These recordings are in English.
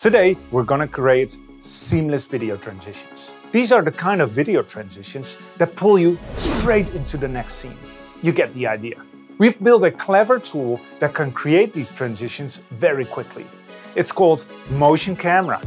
Today, we're gonna create seamless video transitions. These are the kind of video transitions that pull you straight into the next scene. You get the idea. We've built a clever tool that can create these transitions very quickly. It's called Motion Camera.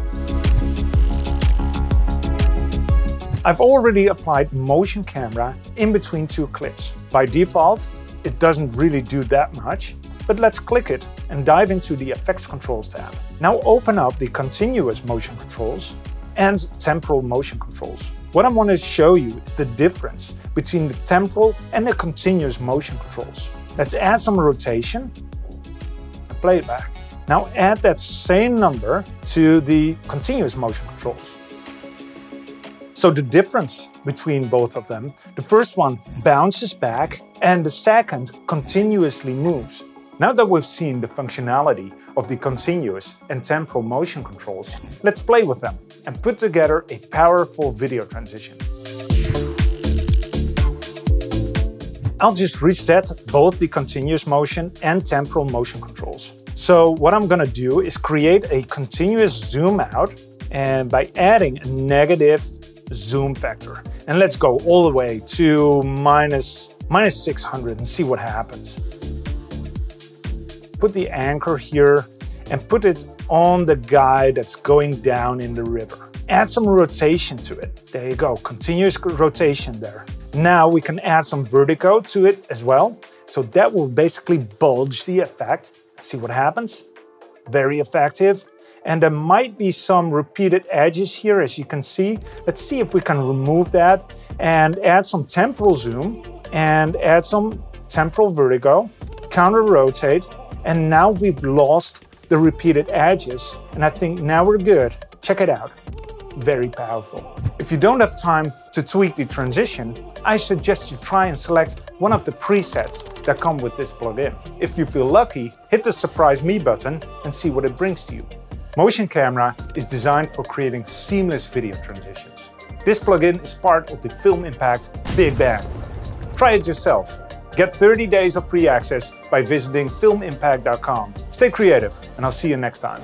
I've already applied Motion Camera in between two clips. By default, it doesn't really do that much, but let's click it and dive into the Effects Controls tab. Now open up the Continuous Motion Controls and Temporal Motion Controls. What I want to show you is the difference between the temporal and the continuous motion controls. Let's add some rotation and play it back. Now add that same number to the continuous motion controls. So the difference between both of them, the first one bounces back and the second continuously moves. Now that we've seen the functionality of the continuous and temporal motion controls, let's play with them and put together a powerful video transition. I'll just reset both the continuous motion and temporal motion controls. So what I'm gonna do is create a continuous zoom out and by adding a negative zoom factor. And let's go all the way to minus, minus 600 and see what happens put the anchor here and put it on the guy that's going down in the river. Add some rotation to it. There you go, continuous rotation there. Now we can add some vertigo to it as well. So that will basically bulge the effect. See what happens. Very effective. And there might be some repeated edges here, as you can see. Let's see if we can remove that and add some temporal zoom and add some temporal vertigo, counter rotate, and now we've lost the repeated edges, and I think now we're good. Check it out. Very powerful. If you don't have time to tweak the transition, I suggest you try and select one of the presets that come with this plugin. If you feel lucky, hit the Surprise Me button and see what it brings to you. Motion Camera is designed for creating seamless video transitions. This plugin is part of the Film Impact Big Bang. Try it yourself Get 30 days of free access by visiting filmimpact.com. Stay creative, and I'll see you next time.